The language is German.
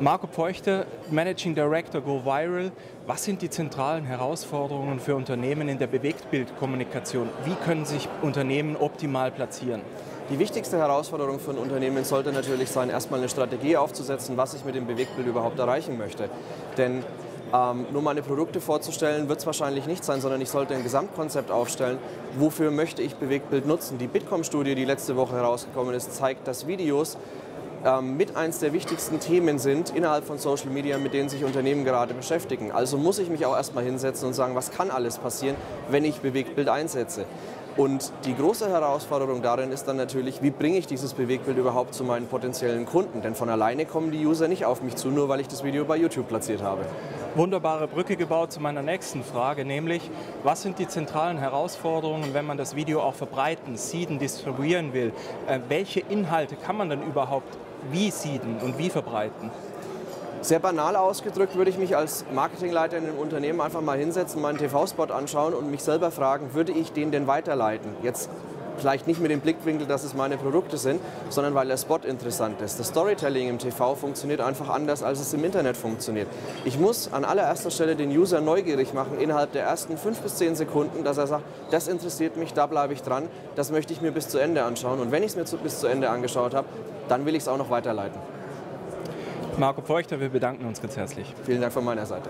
Marco Pfeuchter, Managing Director Go Viral. Was sind die zentralen Herausforderungen für Unternehmen in der Bewegtbildkommunikation? Wie können sich Unternehmen optimal platzieren? Die wichtigste Herausforderung für ein Unternehmen sollte natürlich sein, erstmal eine Strategie aufzusetzen, was ich mit dem Bewegtbild überhaupt erreichen möchte. Denn ähm, nur meine Produkte vorzustellen, wird es wahrscheinlich nicht sein, sondern ich sollte ein Gesamtkonzept aufstellen, wofür möchte ich Bewegtbild nutzen. Die Bitkom-Studie, die letzte Woche herausgekommen ist, zeigt, dass Videos ähm, mit eins der wichtigsten Themen sind innerhalb von Social Media, mit denen sich Unternehmen gerade beschäftigen. Also muss ich mich auch erstmal hinsetzen und sagen, was kann alles passieren, wenn ich Bewegtbild einsetze. Und die große Herausforderung darin ist dann natürlich, wie bringe ich dieses Bewegtbild überhaupt zu meinen potenziellen Kunden? Denn von alleine kommen die User nicht auf mich zu, nur weil ich das Video bei YouTube platziert habe. Wunderbare Brücke gebaut zu meiner nächsten Frage, nämlich was sind die zentralen Herausforderungen, wenn man das Video auch verbreiten, seeden, distribuieren will? Äh, welche Inhalte kann man dann überhaupt wie seeden und wie verbreiten? Sehr banal ausgedrückt würde ich mich als Marketingleiter in einem Unternehmen einfach mal hinsetzen, meinen TV-Spot anschauen und mich selber fragen, würde ich den denn weiterleiten? Jetzt vielleicht nicht mit dem Blickwinkel, dass es meine Produkte sind, sondern weil der Spot interessant ist. Das Storytelling im TV funktioniert einfach anders, als es im Internet funktioniert. Ich muss an allererster Stelle den User neugierig machen, innerhalb der ersten fünf bis zehn Sekunden, dass er sagt, das interessiert mich, da bleibe ich dran, das möchte ich mir bis zu Ende anschauen. Und wenn ich es mir bis zu Ende angeschaut habe, dann will ich es auch noch weiterleiten. Marco Feuchter, wir bedanken uns ganz herzlich. Vielen Dank von meiner Seite.